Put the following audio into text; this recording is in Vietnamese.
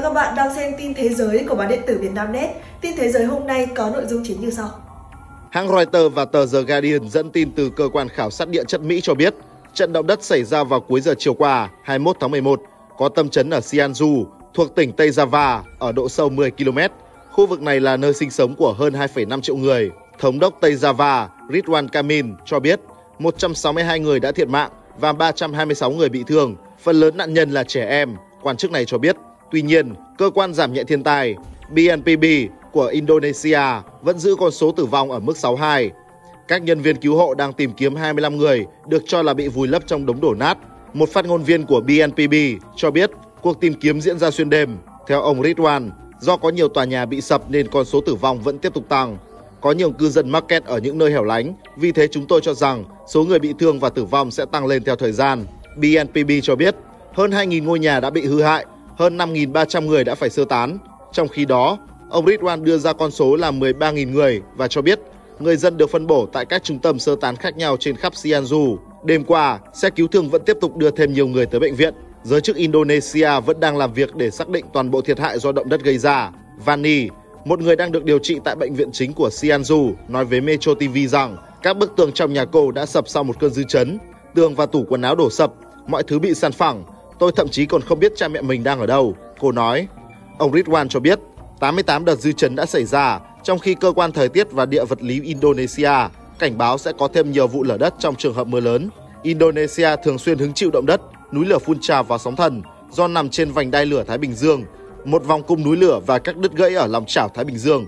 các bạn đang xem tin thế giới của báo điện tử Việt Nam Net. Tin thế giới hôm nay có nội dung chính như sau. Hãng Reuters và tờ The Guardian dẫn tin từ cơ quan khảo sát địa chất Mỹ cho biết, trận động đất xảy ra vào cuối giờ chiều qua, 21 tháng 11, có tâm chấn ở Sianju, thuộc tỉnh Tây Java, ở độ sâu 10 km. Khu vực này là nơi sinh sống của hơn 2,5 triệu người. Thống đốc Tây Java Ridwan Kamin cho biết 162 người đã thiệt mạng và 326 người bị thương, phần lớn nạn nhân là trẻ em, quan chức này cho biết. Tuy nhiên, cơ quan giảm nhẹ thiên tai BNPB của Indonesia vẫn giữ con số tử vong ở mức 62. Các nhân viên cứu hộ đang tìm kiếm 25 người được cho là bị vùi lấp trong đống đổ nát. Một phát ngôn viên của BNPB cho biết cuộc tìm kiếm diễn ra xuyên đêm. Theo ông Ridwan, do có nhiều tòa nhà bị sập nên con số tử vong vẫn tiếp tục tăng. Có nhiều cư dân mắc kẹt ở những nơi hẻo lánh, vì thế chúng tôi cho rằng số người bị thương và tử vong sẽ tăng lên theo thời gian. BNPB cho biết hơn 2.000 ngôi nhà đã bị hư hại, hơn 5.300 người đã phải sơ tán. Trong khi đó, ông Ridwan đưa ra con số là 13.000 người và cho biết người dân được phân bổ tại các trung tâm sơ tán khác nhau trên khắp Sianju. Đêm qua, xe cứu thương vẫn tiếp tục đưa thêm nhiều người tới bệnh viện. Giới chức Indonesia vẫn đang làm việc để xác định toàn bộ thiệt hại do động đất gây ra. Vani, một người đang được điều trị tại bệnh viện chính của Sianju, nói với Metro TV rằng các bức tường trong nhà cô đã sập sau một cơn dư chấn. Tường và tủ quần áo đổ sập, mọi thứ bị sàn phẳng. Tôi thậm chí còn không biết cha mẹ mình đang ở đâu, cô nói. Ông Ridwan cho biết 88 đợt dư chấn đã xảy ra, trong khi cơ quan thời tiết và địa vật lý Indonesia cảnh báo sẽ có thêm nhiều vụ lở đất trong trường hợp mưa lớn. Indonesia thường xuyên hứng chịu động đất, núi lửa phun trào và sóng thần do nằm trên vành đai lửa Thái Bình Dương, một vòng cung núi lửa và các đứt gãy ở lòng chảo Thái Bình Dương.